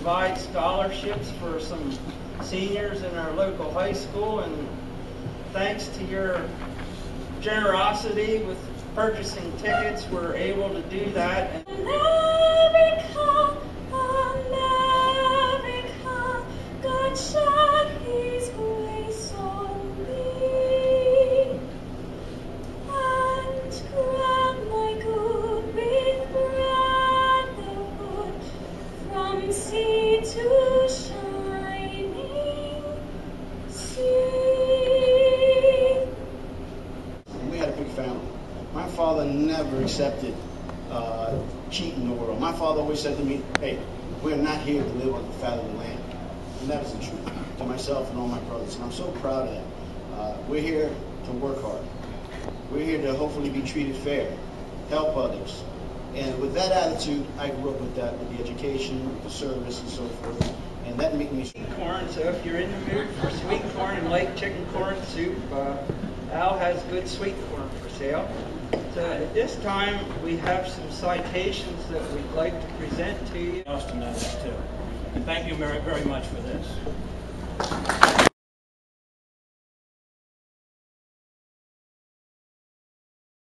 provide scholarships for some seniors in our local high school. And thanks to your generosity with purchasing tickets, we're able to do that. We had a big family. My father never accepted uh, cheating the world. My father always said to me, hey, we're not here to live on the fat of the land. And that is the truth to myself and all my brothers. And I'm so proud of that. Uh, we're here to work hard. We're here to hopefully be treated fair, help others. And with that attitude, I grew up with that, with the education, with the service, and so forth. And that made me sweet corn. So if you're in the mood for sweet corn and like chicken corn soup, uh, Al has good sweet corn for sale. So at this time, we have some citations that we'd like to present to you. else to know that too. And thank you very, very much for this.